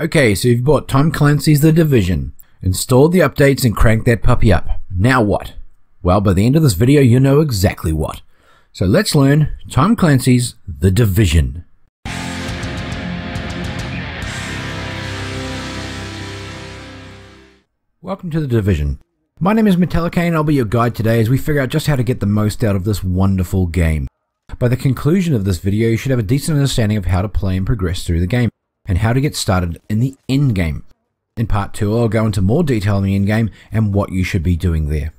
Okay, so you've bought Tom Clancy's The Division, installed the updates and cranked that puppy up. Now what? Well, by the end of this video, you know exactly what. So let's learn Tom Clancy's The Division. Welcome to The Division. My name is MetallaCaine and I'll be your guide today as we figure out just how to get the most out of this wonderful game. By the conclusion of this video, you should have a decent understanding of how to play and progress through the game, and how to get started in the end game. In part 2, I'll go into more detail in the end game and what you should be doing there.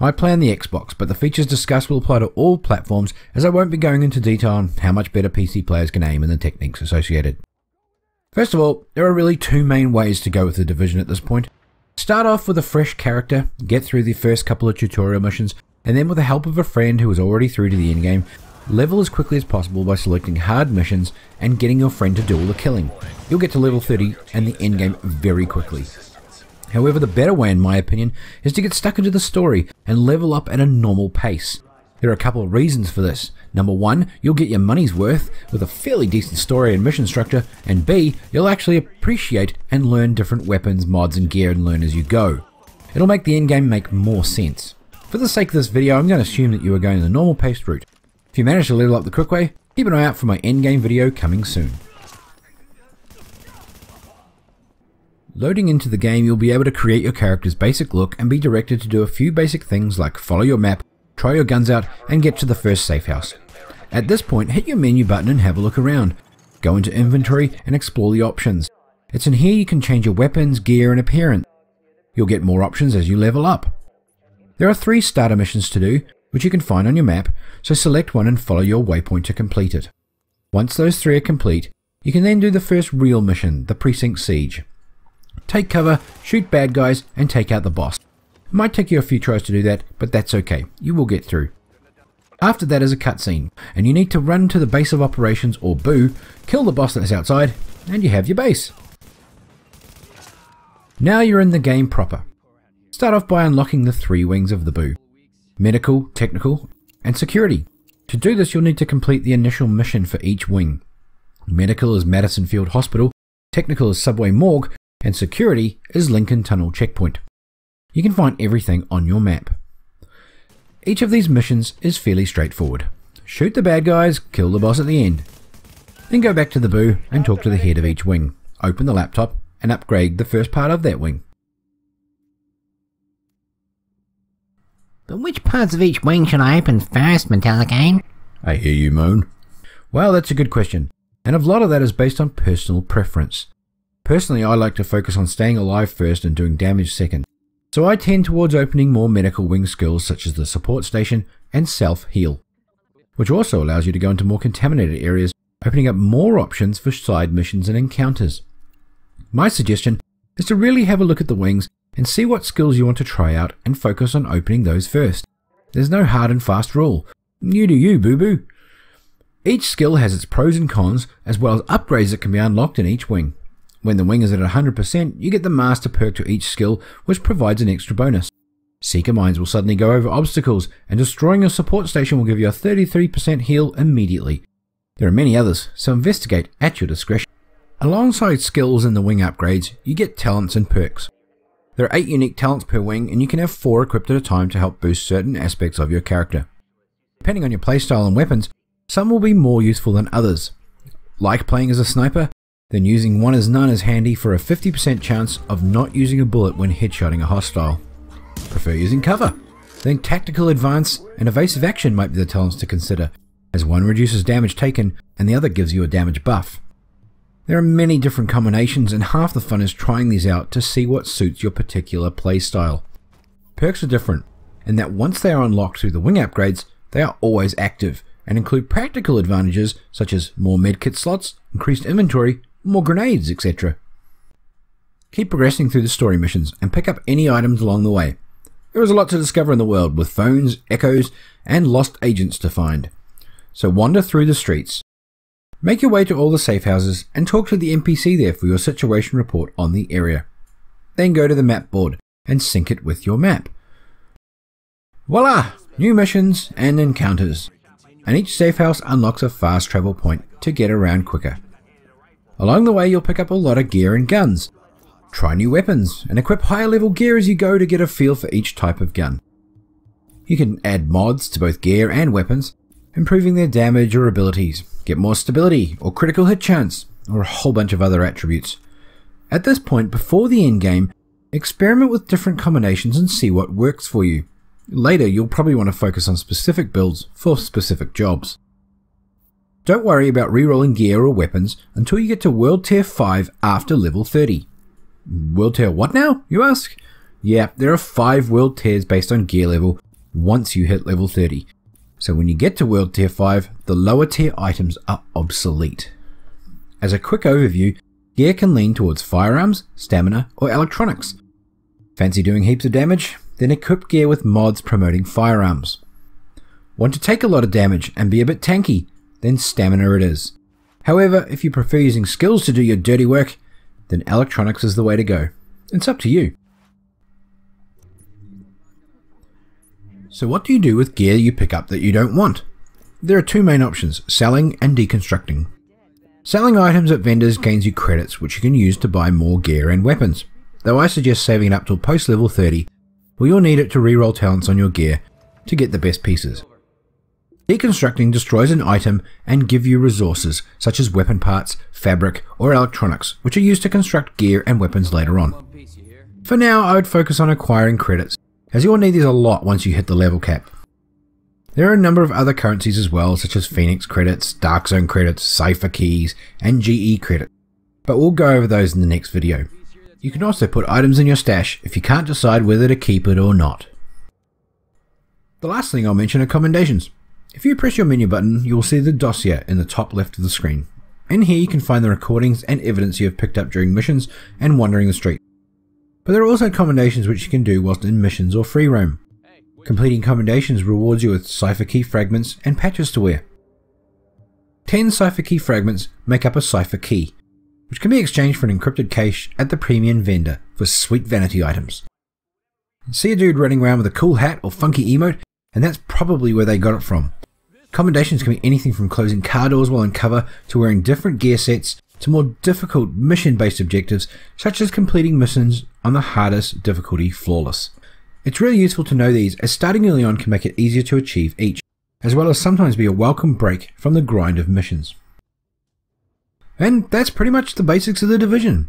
I play on the Xbox, but the features discussed will apply to all platforms as I won't be going into detail on how much better PC players can aim and the techniques associated. First of all, there are really two main ways to go with the Division at this point. Start off with a fresh character, get through the first couple of tutorial missions, and then with the help of a friend who is already through to the endgame, level as quickly as possible by selecting hard missions and getting your friend to do all the killing. You'll get to level 30 and the endgame very quickly. However, the better way in my opinion is to get stuck into the story and level up at a normal pace. There are a couple of reasons for this. Number one, you'll get your money's worth with a fairly decent story and mission structure, and B, you'll actually appreciate and learn different weapons, mods, and gear and learn as you go. It'll make the endgame make more sense. For the sake of this video, I'm going to assume that you are going the normal paced route. If you manage to level up the quick way, keep an eye out for my endgame video coming soon. Loading into the game, you'll be able to create your character's basic look and be directed to do a few basic things like follow your map, try your guns out, and get to the first safe house. At this point, hit your menu button and have a look around. Go into inventory and explore the options. It's in here you can change your weapons, gear, and appearance. You'll get more options as you level up. There are three starter missions to do, which you can find on your map, so select one and follow your waypoint to complete it. Once those three are complete, you can then do the first real mission, the Precinct Siege. Take cover, shoot bad guys, and take out the boss. It might take you a few tries to do that, but that's okay, you will get through. After that is a cutscene, and you need to run to the base of operations or BOO, kill the boss that is outside, and you have your base. Now you're in the game proper. Start off by unlocking the three wings of the BOO. Medical, Technical, and Security. To do this you'll need to complete the initial mission for each wing. Medical is Madison Field Hospital, Technical is Subway Morgue, and security is Lincoln Tunnel Checkpoint. You can find everything on your map. Each of these missions is fairly straightforward. Shoot the bad guys, kill the boss at the end. Then go back to the BOO and talk to the head of each wing. Open the laptop and upgrade the first part of that wing. But which parts of each wing should I open first, MetallaCaine? Eh? I hear you moan. Well, that's a good question, and a lot of that is based on personal preference. Personally, I like to focus on staying alive first and doing damage second, so I tend towards opening more medical wing skills such as the support station and self-heal, which also allows you to go into more contaminated areas, opening up more options for side missions and encounters. My suggestion is to really have a look at the wings and see what skills you want to try out and focus on opening those first. There's no hard and fast rule. You do you, boo boo. Each skill has its pros and cons, as well as upgrades that can be unlocked in each wing. When the wing is at 100%, you get the master perk to each skill, which provides an extra bonus. Seeker Mines will suddenly go over obstacles, and destroying your support station will give you a 33% heal immediately. There are many others, so investigate at your discretion. Alongside skills and the wing upgrades, you get talents and perks. There are 8 unique talents per wing, and you can have 4 equipped at a time to help boost certain aspects of your character. Depending on your playstyle and weapons, some will be more useful than others. Like playing as a sniper, then using One is None is handy for a 50% chance of not using a bullet when headshotting a hostile. Prefer using cover? Then tactical advance and evasive action might be the talents to consider, as one reduces damage taken and the other gives you a damage buff. There are many different combinations and half the fun is trying these out to see what suits your particular playstyle. Perks are different, in that once they are unlocked through the wing upgrades, they are always active, and include practical advantages such as more medkit slots, increased inventory, more grenades, etc. Keep progressing through the story missions and pick up any items along the way. There is a lot to discover in the world with phones, echoes, and lost agents to find. So wander through the streets. Make your way to all the safe houses and talk to the NPC there for your situation report on the area. Then go to the map board and sync it with your map. Voila! New missions and encounters. And each safe house unlocks a fast travel point to get around quicker. Along the way, you'll pick up a lot of gear and guns. Try new weapons and equip higher level gear as you go to get a feel for each type of gun. You can add mods to both gear and weapons, improving their damage or abilities, get more stability or critical hit chance, or a whole bunch of other attributes. At this point, before the end game, experiment with different combinations and see what works for you. Later, you'll probably want to focus on specific builds for specific jobs. Don't worry about rerolling gear or weapons until you get to World Tier 5 after level 30. World Tier what now, you ask? Yeah, there are 5 World Tiers based on gear level once you hit level 30. So when you get to World Tier 5, the lower tier items are obsolete. As a quick overview, gear can lean towards firearms, stamina, or electronics. Fancy doing heaps of damage? Then equip gear with mods promoting firearms. Want to take a lot of damage and be a bit tanky? Then stamina it is. However, if you prefer using skills to do your dirty work, then electronics is the way to go. It's up to you. So what do you do with gear you pick up that you don't want? There are two main options, selling and deconstructing. Selling items at vendors gains you credits which you can use to buy more gear and weapons, though I suggest saving it up till post level 30 where you'll need it to reroll talents on your gear to get the best pieces. Deconstructing destroys an item and give you resources such as weapon parts, fabric, or electronics, which are used to construct gear and weapons later on. For now, I would focus on acquiring credits, as you will need these a lot once you hit the level cap. There are a number of other currencies as well, such as Phoenix credits, Dark Zone credits, Cypher keys, and GE credits, but we'll go over those in the next video. You can also put items in your stash if you can't decide whether to keep it or not. The last thing I'll mention are commendations. If you press your menu button, you will see the dossier in the top left of the screen. In here you can find the recordings and evidence you have picked up during missions and wandering the street. But there are also commendations which you can do whilst in missions or free roam. Completing commendations rewards you with cipher key fragments and patches to wear. 10 cipher key fragments make up a cipher key, which can be exchanged for an encrypted cache at the premium vendor for sweet vanity items. See a dude running around with a cool hat or funky emote, and that's probably where they got it from. Commendations can be anything from closing car doors while in cover to wearing different gear sets to more difficult mission based objectives such as completing missions on the hardest difficulty flawless. It's really useful to know these as starting early on can make it easier to achieve each, as well as sometimes be a welcome break from the grind of missions. And that's pretty much the basics of the division.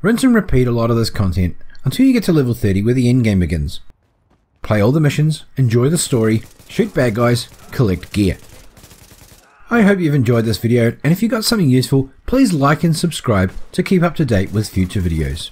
Rinse and repeat a lot of this content until you get to level 30 where the end game begins. Play all the missions, enjoy the story, shoot bad guys, collect gear. I hope you've enjoyed this video and if you got something useful, please like and subscribe to keep up to date with future videos.